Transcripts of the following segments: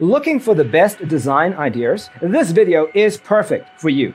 Looking for the best design ideas? This video is perfect for you.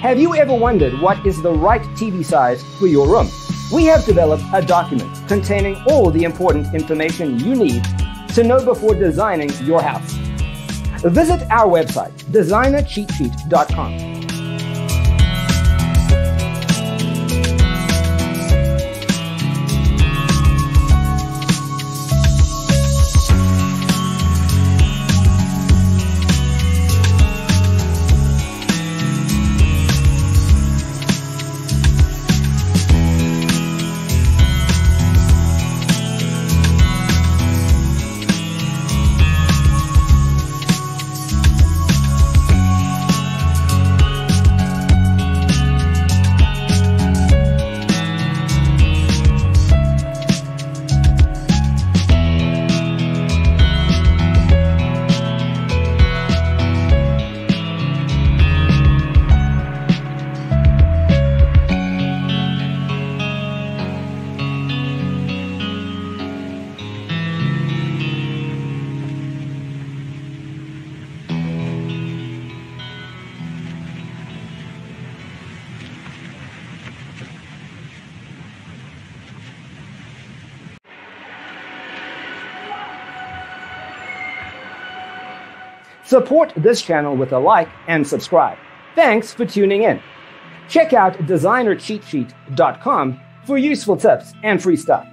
Have you ever wondered what is the right TV size for your room? We have developed a document containing all the important information you need to know before designing your house. Visit our website, designercheatsheet.com. Support this channel with a like and subscribe. Thanks for tuning in. Check out designercheatsheet.com for useful tips and free stuff.